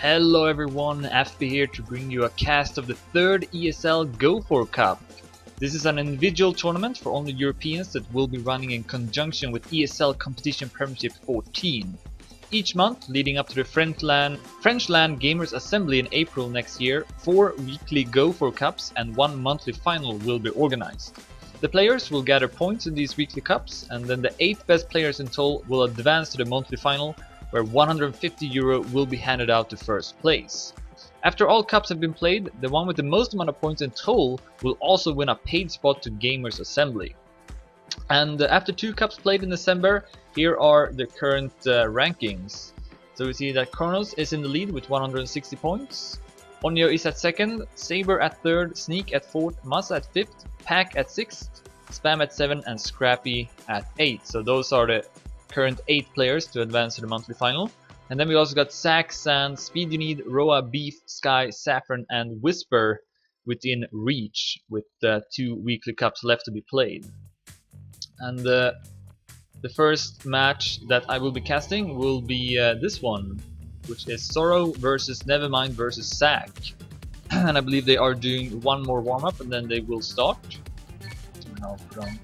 Hello everyone, FB here to bring you a cast of the third ESL Go For Cup. This is an individual tournament for only Europeans that will be running in conjunction with ESL Competition Premiership 14. Each month, leading up to the Frenchland, Frenchland Gamers Assembly in April next year, four weekly Go For Cups and one monthly final will be organized. The players will gather points in these weekly cups, and then the 8 best players in total will advance to the monthly final where 150 euro will be handed out to first place. After all cups have been played, the one with the most amount of points in total will also win a paid spot to Gamers Assembly. And after two cups played in December, here are the current uh, rankings. So we see that Kronos is in the lead with 160 points. Onyo is at second, Saber at third, Sneak at fourth, Masa at fifth, Pack at sixth, Spam at seven, and Scrappy at eight. So those are the current 8 players to advance to the monthly final. And then we also got Zack, Sand, Speed You Need, Roa, Beef, Sky, Saffron, and Whisper within reach with uh, two weekly cups left to be played. And uh, the first match that I will be casting will be uh, this one, which is Sorrow versus Nevermind versus Zack. and I believe they are doing one more warm-up and then they will start. I'll put on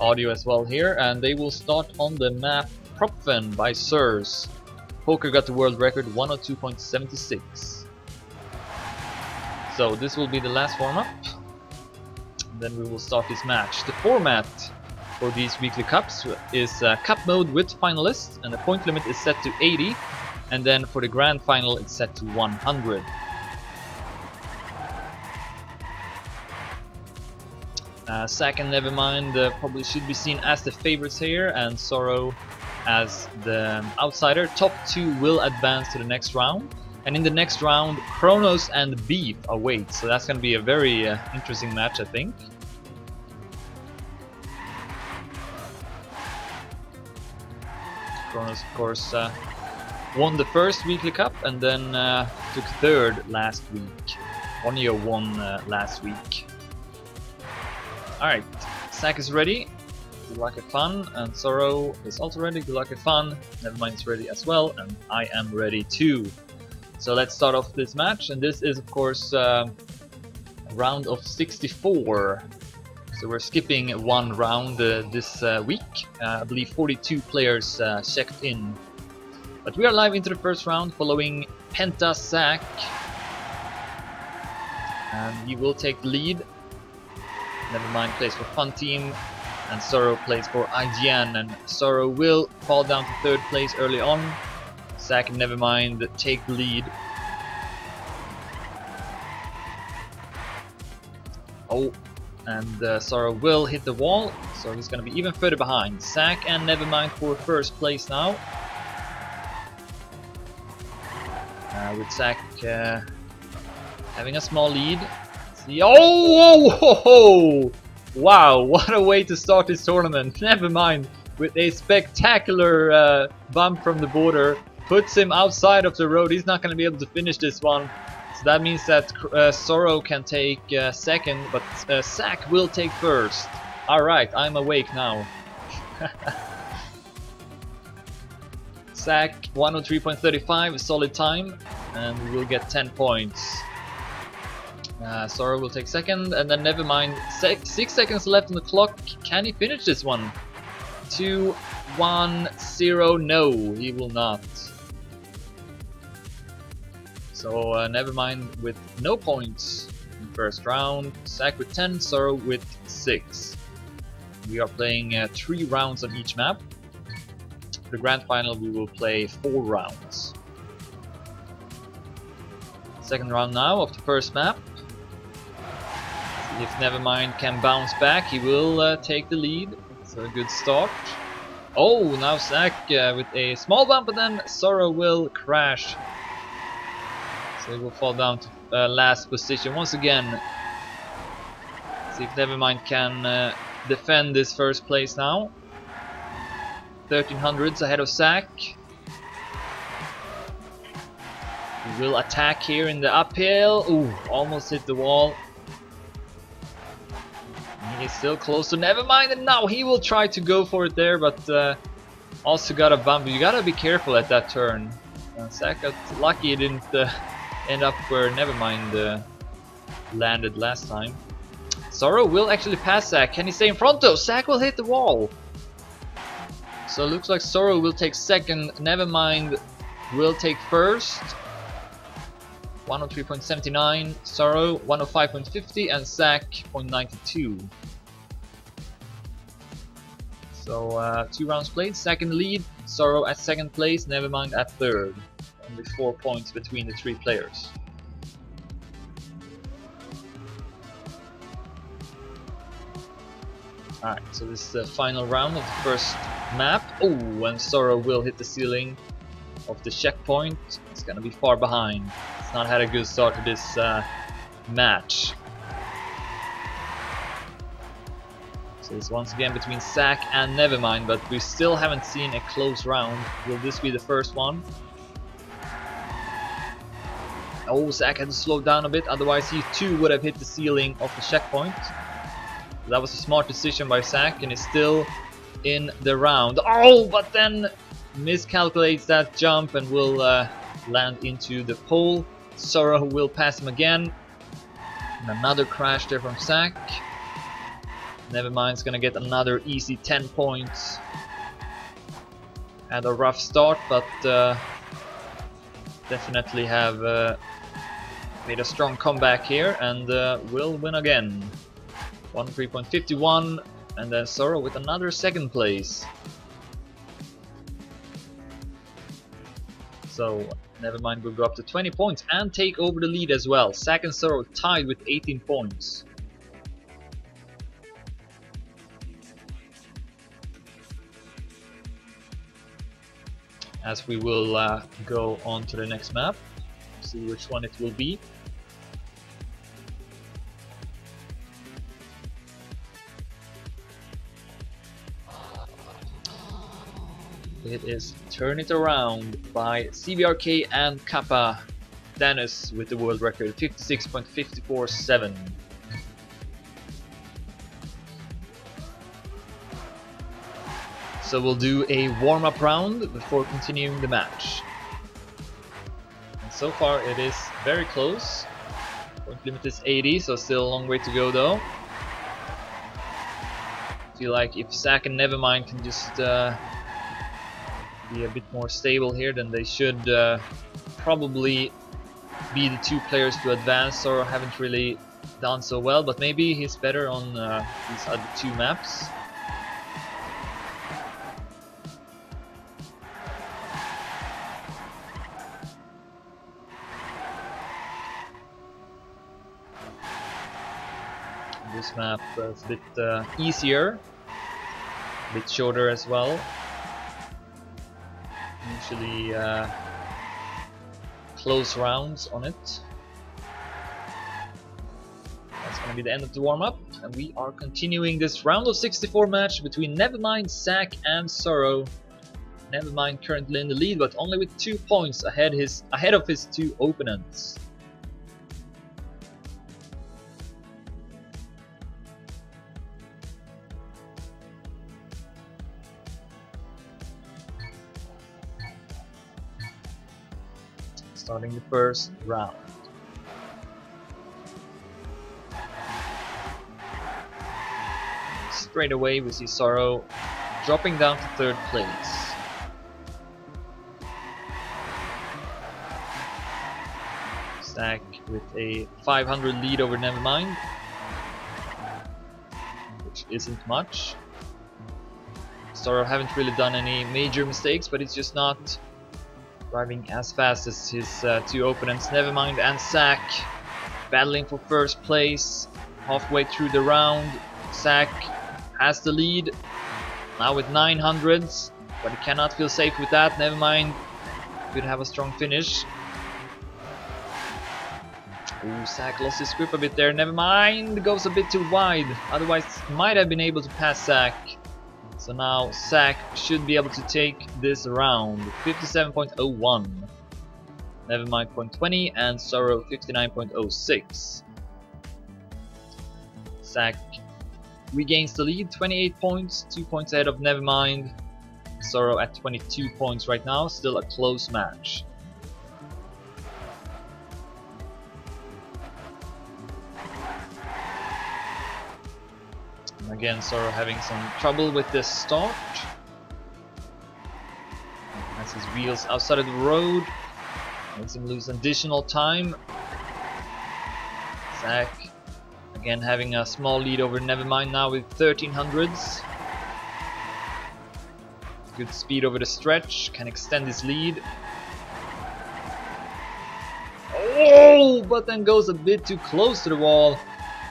audio as well here, and they will start on the map Propfen by Sirs. Poker got the world record 102.76. So this will be the last warm-up. Then we will start this match. The format for these weekly cups is uh, cup mode with finalists, and the point limit is set to 80. And then for the grand final, it's set to 100. Uh, Zack Nevermind uh, probably should be seen as the favorites here, and Sorrow as the outsider. Top two will advance to the next round, and in the next round, Kronos and Beef await. So that's going to be a very uh, interesting match, I think. Kronos, of course, uh, won the first weekly cup and then uh, took third last week. Onyo won uh, last week. Alright, Zack is ready. Good luck and fun. And Sorrow is also ready. And fun. Nevermind is ready as well. And I am ready too. So let's start off this match. And this is, of course, uh, round of 64. So we're skipping one round uh, this uh, week. Uh, I believe 42 players uh, checked in. But we are live into the first round following Penta Zack. And he will take the lead Nevermind plays for Fun Team, and Sorrow plays for IGN, and Sorrow will fall down to third place early on. Zack and Nevermind take the lead. Oh, and uh, Sorrow will hit the wall, so he's gonna be even further behind. Zack and Nevermind for first place now. Uh, with Zack uh, having a small lead. Oh, oh, oh, oh, Wow, what a way to start this tournament. Nevermind. With a spectacular uh, bump from the border, puts him outside of the road. He's not going to be able to finish this one. So that means that uh, Sorrow can take uh, second, but uh, Zack will take first. Alright, I'm awake now. Zack 103.35, solid time, and we will get 10 points. Uh, Sorrow will take second, and then Nevermind. Se six seconds left on the clock. Can he finish this one? Two, one, zero. No, he will not. So uh, Nevermind with no points in first round. Zack with 10, Sorrow with 6. We are playing uh, 3 rounds on each map. The grand final we will play 4 rounds. Second round now of the first map. If Nevermind can bounce back, he will uh, take the lead. It's a good start. Oh, now Zack uh, with a small bump, and then Sorrow will crash. So he will fall down to uh, last position once again. See if Nevermind can uh, defend this first place now. 1300s ahead of Zack. He will attack here in the uphill. Ooh, almost hit the wall. He's still close to Nevermind, and now he will try to go for it there, but uh, also got a bump. You gotta be careful at that turn. Uh, lucky he didn't uh, end up where Nevermind uh, landed last time. Sorrow will actually pass Zack. Can he stay in front though? Zack will hit the wall. So it looks like Sorrow will take second. Nevermind will take first. 103.79, Sorrow 105.50 and Zack 0.92. So uh, two rounds played, second lead, Sorrow at second place, Nevermind at third. Only four points between the three players. Alright, so this is the final round of the first map. Oh, and Sorrow will hit the ceiling of the checkpoint. It's gonna be far behind. Not had a good start to this uh, match. So it's once again between Zack and Nevermind, but we still haven't seen a close round. Will this be the first one? Oh, Zack had to slow down a bit, otherwise he too would have hit the ceiling of the checkpoint. That was a smart decision by Zack, and he's still in the round. Oh, but then miscalculates that jump and will uh, land into the pole. Sorrow will pass him again. And another crash there from Zack. Nevermind's gonna get another easy 10 points. Had a rough start, but uh, definitely have uh, made a strong comeback here and uh, will win again. 103.51 and then Sorrow with another second place. So Nevermind will go up to 20 points and take over the lead as well. Zack and Sorrow tied with 18 points. As we will uh, go on to the next map, see which one it will be. It is Turn It Around by CBRK and Kappa Dennis with the world record 56.547. So we'll do a warm-up round before continuing the match. And so far it is very close. Point limit is 80, so still a long way to go though. feel like if Zack and Nevermind can just uh, be a bit more stable here, then they should uh, probably be the two players to advance or haven't really done so well, but maybe he's better on uh, these other two maps. This map is a bit uh, easier, a bit shorter as well usually uh, close rounds on it. That's gonna be the end of the warm-up, and we are continuing this round of 64 match between Nevermind, Zack, and Sorrow. Nevermind currently in the lead, but only with two points ahead his ahead of his two opponents. Starting the first round. Straight away we see Sorrow dropping down to third place. Zack with a 500 lead over Nevermind, which isn't much. Sorrow haven't really done any major mistakes, but it's just not driving as fast as his uh, two opponents, Nevermind and Zack. battling for first place. Halfway through the round, Zack has the lead, now with 900s, but he cannot feel safe with that. Nevermind could have a strong finish. Ooh, Zack lost his grip a bit there. Nevermind goes a bit too wide. Otherwise, might have been able to pass Zack. So now Zack should be able to take this round. 57.01. Nevermind 0.20 and Sorrow 59.06. Zack regains the lead, 28 points, 2 points ahead of Nevermind. Sorrow at 22 points right now, still a close match. Again, Sorrow having some trouble with this start. Has his wheels outside of the road. Makes him lose additional time. Zack again having a small lead over Nevermind now with 1300s. Good speed over the stretch, can extend his lead. Oh, but then goes a bit too close to the wall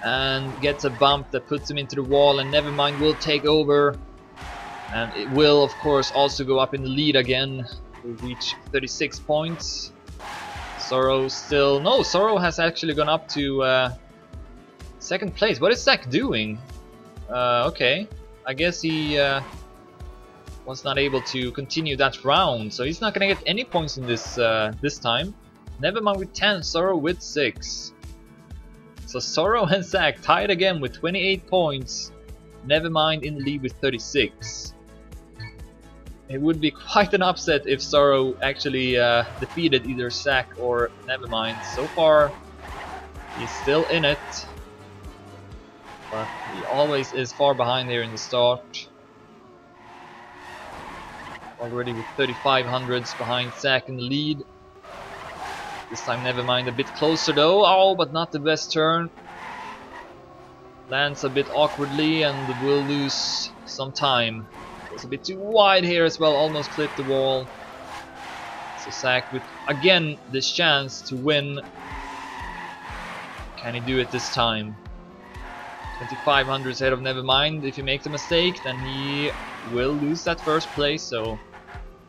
and gets a bump that puts him into the wall and Nevermind will take over. And it will of course also go up in the lead again. We reach 36 points. Sorrow still no Sorrow has actually gone up to uh, second place. What is Zack doing? Uh, okay. I guess he uh, was not able to continue that round so he's not gonna get any points in this uh, this time. Nevermind with 10 Sorrow with 6 so Sorrow and Zack tied again with 28 points. Nevermind in the lead with 36. It would be quite an upset if Sorrow actually uh, defeated either Zack or Nevermind. So far, he's still in it. But he always is far behind here in the start. Already with 3500s behind Zack in the lead. This time Nevermind, a bit closer though. Oh, but not the best turn. Lands a bit awkwardly and will lose some time. It's a bit too wide here as well, almost clipped the wall. So Zack with again this chance to win. Can he do it this time? 2500 ahead of Nevermind. If he makes a mistake, then he will lose that first place. So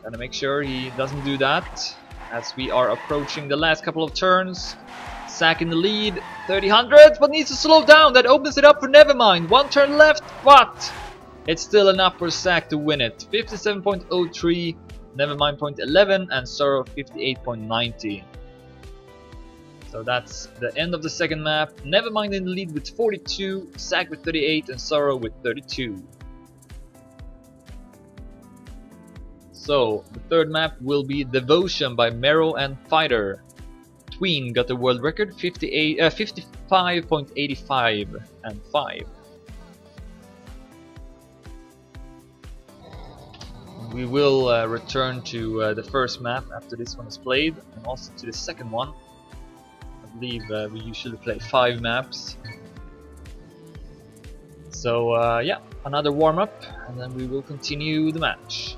gotta make sure he doesn't do that as we are approaching the last couple of turns. Zack in the lead, 30 hundredths, but needs to slow down. That opens it up for Nevermind. One turn left, but it's still enough for Zack to win it. 57.03, Nevermind point 11, and Sorrow 58.90. So that's the end of the second map. Nevermind in the lead with 42, Zack with 38, and Sorrow with 32. So, the third map will be Devotion by Mero and Fighter. Tween got the world record 58, uh, 55.85 and 5. We will uh, return to uh, the first map after this one is played, and also to the second one. I believe uh, we usually play 5 maps. So uh, yeah, another warm-up, and then we will continue the match.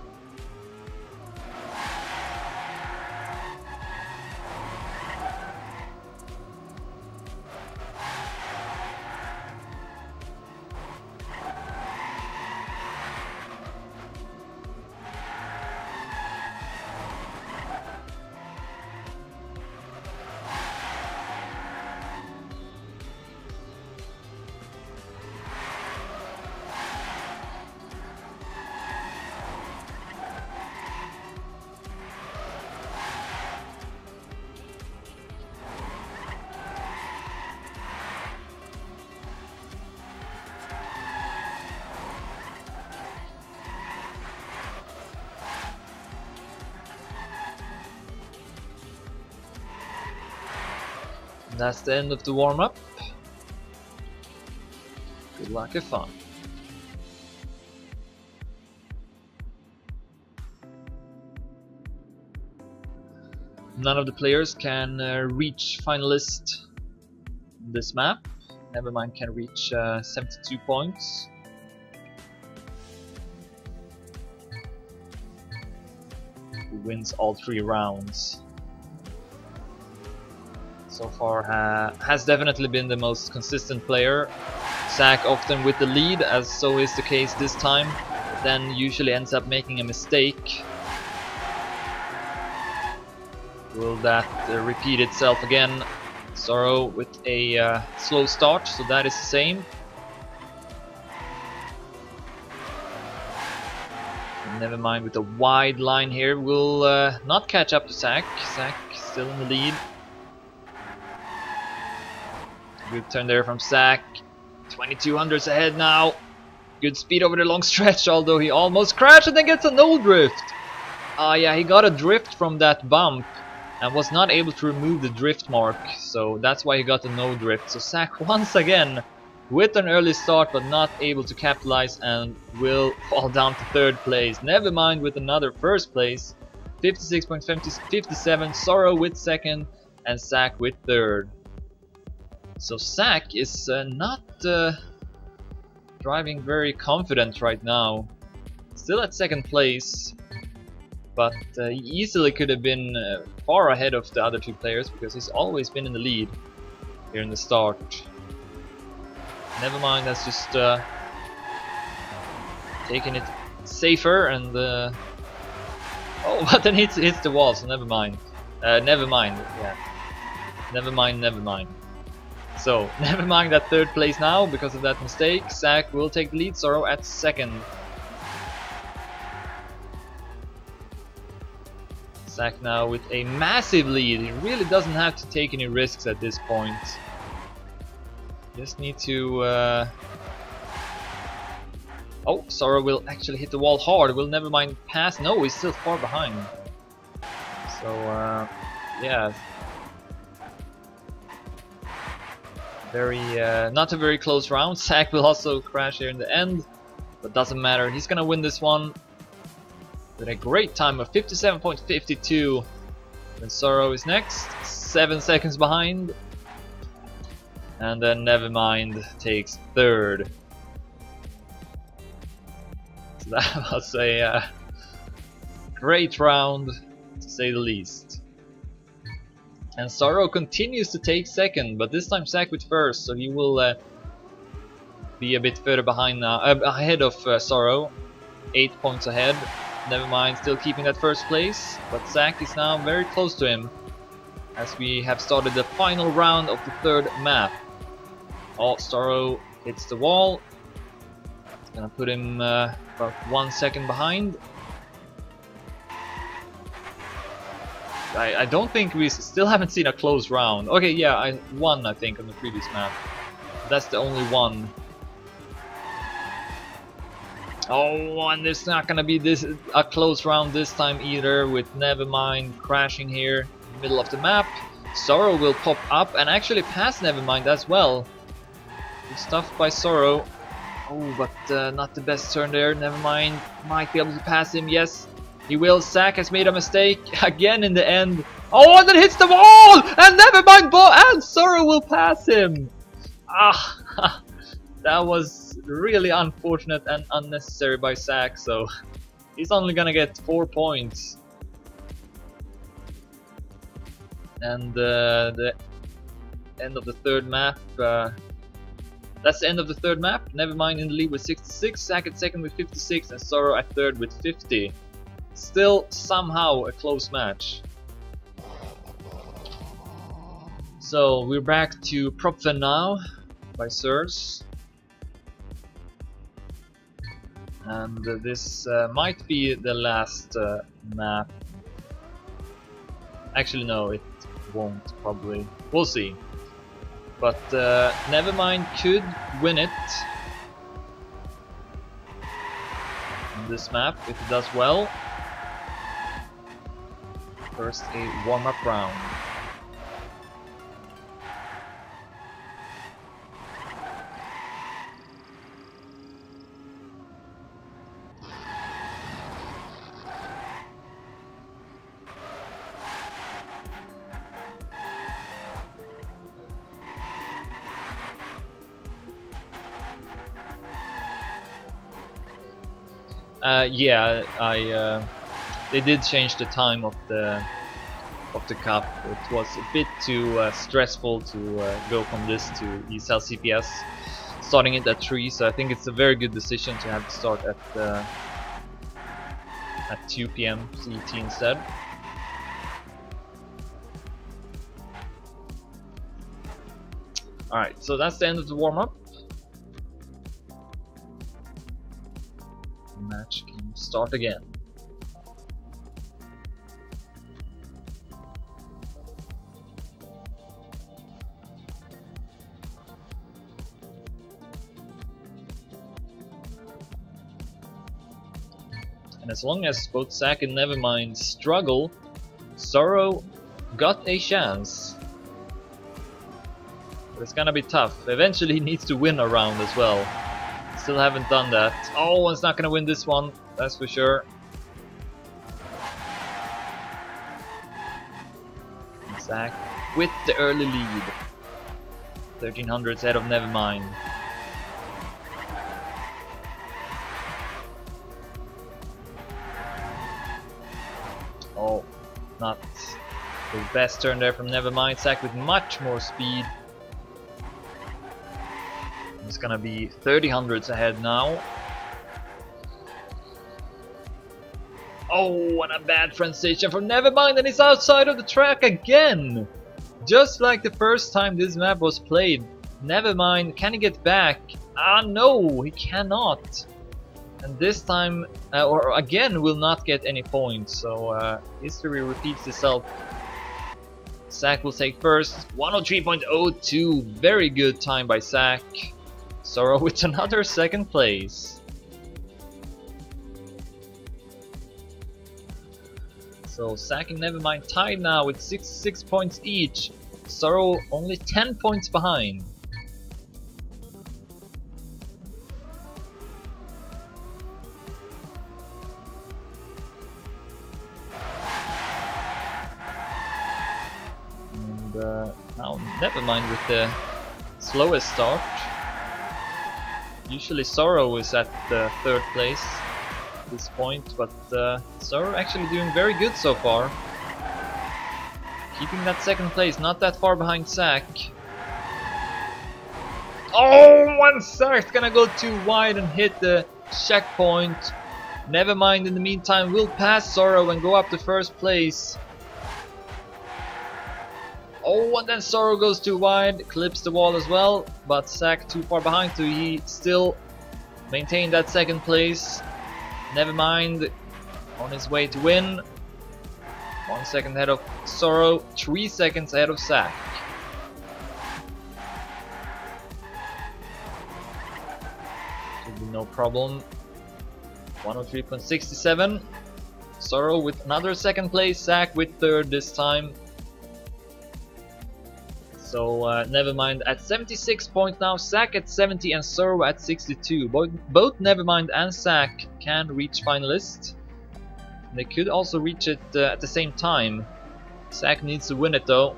That's the end of the warm-up. Good luck and fun. None of the players can uh, reach finalist this map. Nevermind can reach uh, 72 points. Who wins all three rounds so far ha has definitely been the most consistent player. Zack often with the lead, as so is the case this time, then usually ends up making a mistake. Will that uh, repeat itself again? Sorrow with a uh, slow start, so that is the same. Nevermind with a wide line here, will uh, not catch up to Zack. Zack still in the lead. Good turn there from Zack. 2200s ahead now. Good speed over the long stretch, although he almost crashed and then gets a no drift. Ah, uh, yeah, he got a drift from that bump and was not able to remove the drift mark, so that's why he got the no drift. So Zack once again with an early start but not able to capitalize and will fall down to third place. Nevermind with another first place. 56.57, Sorrow with second and Zack with third. So Zack is uh, not uh, driving very confident right now. Still at second place, but uh, he easily could have been uh, far ahead of the other two players because he's always been in the lead here in the start. Never mind, that's just uh, taking it safer and uh, oh, but then hits hits the wall, so never mind. Never mind, yeah. Never mind, never mind. So, never mind that third place now because of that mistake. Zack will take the lead, Sorrow at second. Zack now with a massive lead. He really doesn't have to take any risks at this point. Just need to... Uh... Oh, Sorrow will actually hit the wall hard. Will never mind pass. No, he's still far behind. So, uh, yeah. Very, uh, not a very close round. Zack will also crash here in the end. But doesn't matter. He's gonna win this one with a great time of 57.52. Then Sorrow is next, 7 seconds behind. And then Nevermind takes third. So that was a uh, great round, to say the least. And Sorrow continues to take second, but this time Zack with first, so he will uh, be a bit further behind now, uh, ahead of uh, Sorrow, 8 points ahead. Nevermind, still keeping that first place, but Zack is now very close to him as we have started the final round of the third map. Oh, Sorrow hits the wall. It's gonna put him uh, about one second behind. I, I don't think we still haven't seen a close round. Okay, yeah, I won I think on the previous map. That's the only one Oh, and it's not gonna be this a close round this time either with Nevermind crashing here in the middle of the map. Sorrow will pop up and actually pass Nevermind as well. Good stuff by Sorrow. Oh, but uh, not the best turn there. Nevermind might be able to pass him. Yes, he will. Zack has made a mistake again in the end. Oh, and then hits the wall! And Nevermind ball and Sorrow will pass him. Ah, that was really unfortunate and unnecessary by Zack, so he's only gonna get 4 points. And uh, the end of the third map, uh, that's the end of the third map. Nevermind in the lead with 66, Zack at second with 56, and Sorrow at third with 50. Still somehow a close match. So we're back to Propfen now by Sirs. and this uh, might be the last uh, map. Actually no it won't probably. We'll see. But uh, Nevermind could win it. On this map if it does well first a warm-up round. Uh, yeah, I uh, they did change the time of the of the cup. It was a bit too uh, stressful to uh, go from this to ESL CPS, starting it at three. So I think it's a very good decision to have to start at uh, at 2 p.m. CET instead. Alright, so that's the end of the warm-up. match can start again. As long as both Zack and Nevermind struggle, Sorrow got a chance. But it's gonna be tough. Eventually he needs to win a round as well. Still haven't done that. Oh, it's not gonna win this one, that's for sure. Zack with the early lead. 1300s ahead of Nevermind. Not the best turn there from Nevermind. Zack with much more speed. It's gonna be 30 hundreds ahead now. Oh, and a bad transition from Nevermind and he's outside of the track again! Just like the first time this map was played. Nevermind, can he get back? Ah no, he cannot. And this time, uh, or again, will not get any points, so uh, history repeats itself. Zack will take first, 103.02, very good time by Zack. Sorrow with another second place. So Zack and Nevermind tied now with 66 points each. Sorrow only 10 points behind. The slowest start. Usually Sorrow is at the third place at this point, but uh, Sorrow actually doing very good so far. Keeping that second place, not that far behind Zack. Oh, one Zack's gonna go too wide and hit the checkpoint. Nevermind, in the meantime we'll pass Sorrow and go up to first place. Oh, and then Sorrow goes too wide, clips the wall as well, but Zack too far behind so he still maintain that second place. Nevermind, on his way to win. One second ahead of Sorrow, three seconds ahead of Zack. Should be no problem. 103.67. Sorrow with another second place, Zack with third this time. So uh, Nevermind at 76 points now, Zack at 70 and Sorrow at 62. Both, both Nevermind and Zack can reach finalist. They could also reach it uh, at the same time. Zack needs to win it though.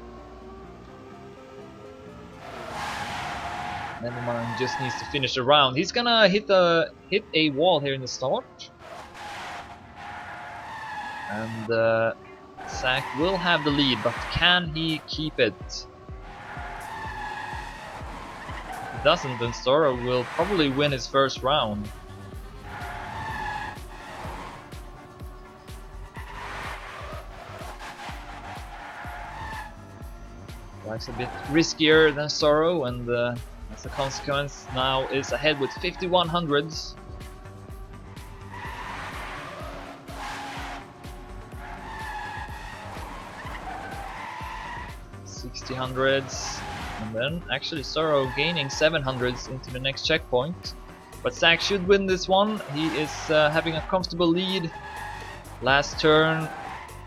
Nevermind just needs to finish the round. He's gonna hit a hit a wall here in the start. And uh, Zack will have the lead, but can he keep it? Doesn't, then Sorrow will probably win his first round. Life's a bit riskier than Sorrow, and uh, as a consequence, now is ahead with 5100s. Sixty hundreds, and then actually Sorrow gaining 700s into the next checkpoint. But Zack should win this one. He is uh, having a comfortable lead. Last turn,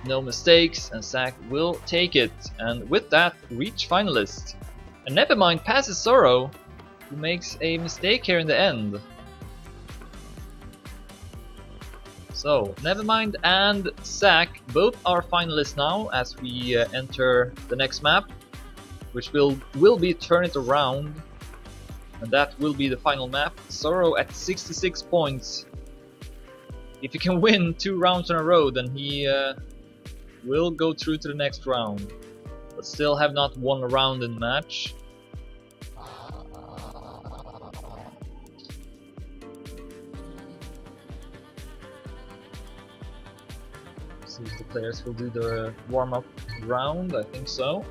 no mistakes, and Zack will take it. And with that, reach finalist. And Nevermind passes Sorrow, who makes a mistake here in the end. So, Nevermind and Zack both are finalists now as we uh, enter the next map, which will will be Turn It Around. And that will be the final map. Sorrow at 66 points. If he can win two rounds in a row, then he uh, will go through to the next round. But still have not won a round in the match. See if the players will do the warm-up round, I think so.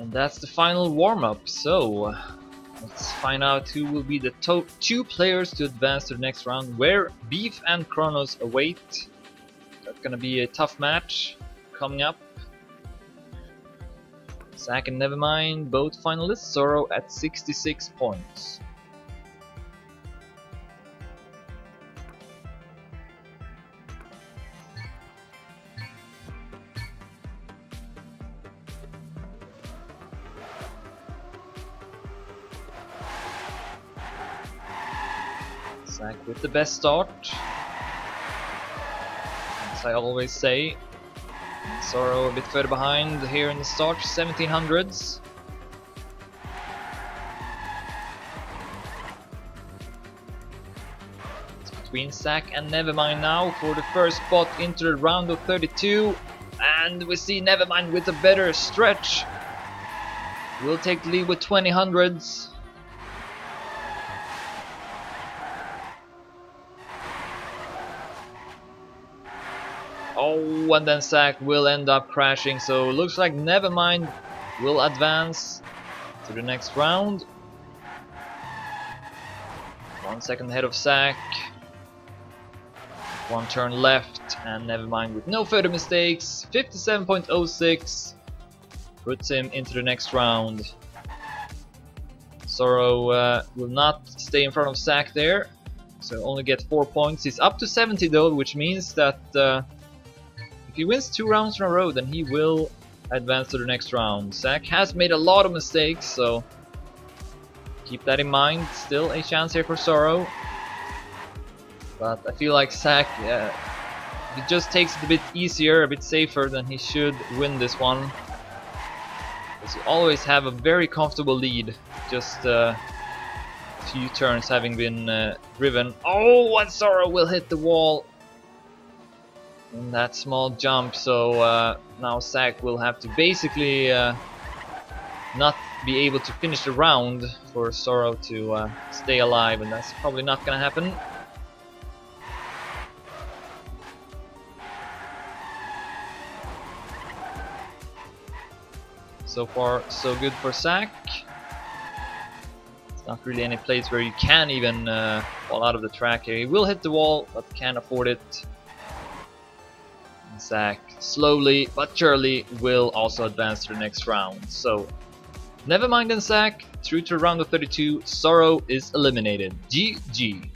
And that's the final warm-up, so let's find out who will be the two players to advance to the next round, where Beef and Kronos await. That's gonna be a tough match coming up. Zack and Nevermind, both finalists, Sorrow at 66 points. The best start. As I always say, Sorrow a bit further behind here in the start, 1700s. It's between Zack and Nevermind now for the first spot into the round of 32. And we see Nevermind with a better stretch. We'll take the lead with 20 hundreds. Oh, and then Zack will end up crashing, so looks like Nevermind will advance to the next round. One second ahead of Zack. One turn left, and Nevermind with no further mistakes. 57.06 puts him into the next round. Sorrow uh, will not stay in front of Zack there, so only get 4 points. He's up to 70 though, which means that uh, he wins two rounds in a row, then he will advance to the next round. Zack has made a lot of mistakes, so keep that in mind. Still a chance here for Sorrow. But I feel like Zack, yeah, it just takes it a bit easier, a bit safer, then he should win this one. Because you always have a very comfortable lead, just uh, a few turns having been uh, driven. Oh, and Sorrow will hit the wall that small jump so uh, now Zack will have to basically uh, not be able to finish the round for Sorrow to uh, stay alive and that's probably not gonna happen. So far so good for Zack. It's not really any place where you can even uh, fall out of the track here. He will hit the wall but can't afford it Zack slowly but surely will also advance to the next round. So Nevermind and Zack, through to round of 32, Sorrow is eliminated. GG.